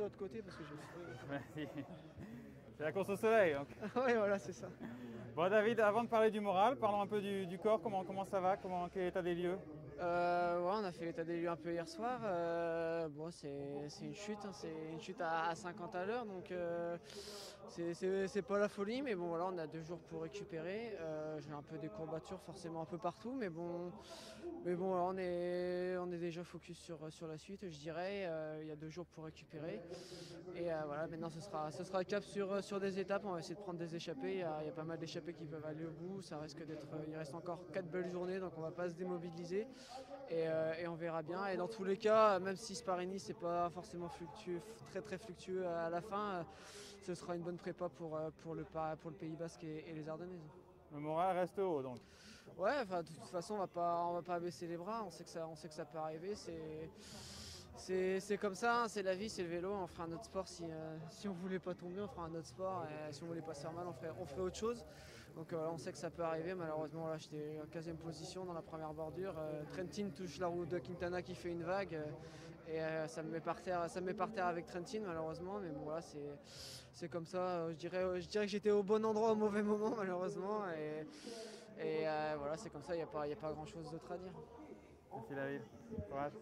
de l'autre côté parce que j'ai Merci. C'est la course au soleil. donc. Oui, voilà, c'est ça. Bon David, avant de parler du moral, parlons un peu du, corps, comment, comment ça va, comment, quel est l'état des lieux? Euh, on a fait l'état des lieux un peu hier soir. Euh, bon, c'est une chute, hein, c'est une chute à, à 50 à l'heure, donc euh, c'est- pas la folie, mais bon voilà, on a deux jours pour récupérer. Euh, J'ai un peu des courbatures forcément un peu partout, mais bon, mais bon, on est on est déjà focus sur sur la suite, je dirais. Euh, Il y a deux jours pour récupérer, et voilà, maintenant ce sera ce sera cap sur sur des étapes. On va essayer de prendre des échappées. Il y y a pas mal d'échappées qui peuvent aller au bout. Ça risque d'être, il reste encore quatre belles journées, donc on va pas se démobiliser et, euh, et on verra bien. Et dans tous les cas, même si Sparini c'est pas forcément fluctueux, très très fluctueux à la fin, euh, ce sera une bonne prépa pour, euh, pour, le, Pa- pour le Pays Basque et, et les Ardennaises. Le moral reste haut donc. Ouais, enfin, de toute façon, on va pas, on va pas baisser les bras. On sait que ça, on sait que ça peut arriver. C'est, c'est, comme ça. hein, c'est la vie, c'est le vélo. On fera un autre sport si, euh, si on voulait pas tomber, on fera un autre sport. Si on voulait pas se faire mal, on ferait, autre chose. Donc euh, on sait que ça peut arriver. Malheureusement, là, j'étais en 15e position dans la première bordure. Euh, Trentin touche la roue de Quintana qui fait une vague. euh, et euh, ça me met par terre, ça me met par terre avec Trentin malheureusement. Mais bon, voilà, c'est, comme ça. Je dirais, je dirais que j'étais au bon endroit au mauvais moment malheureusement. Et, voilà, c'est comme ça, il n'y a pas grand chose d'autre à dire. Merci la ville. Courage.